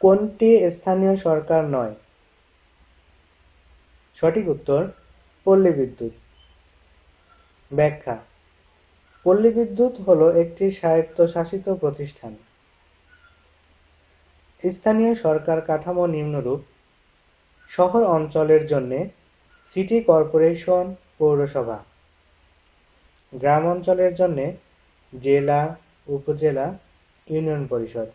কোনটি স্থানীয় সরকার নয়? সঠিক উত্তর, পল্লী বিদ্যুৎ। ব্যাখ্যা, পল্লী বিদ্যুৎ হল একটি স্বায়ত্তশাসিত প্রতিষ্ঠান। স্থানীয় সরকার কাঠামো নিম্নরূপ। শহর অঞ্চলের জন্য সিটি কর্পোরেশন, পৌরসভা। গ্রাম অঞ্চলের জন্য জেলা, উপজেলা, ইউনিয়ন পরিষদ।